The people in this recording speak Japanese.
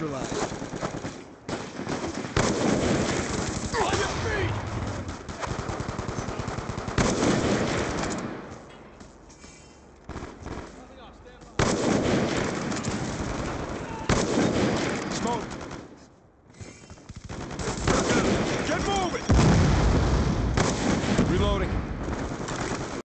neutralized.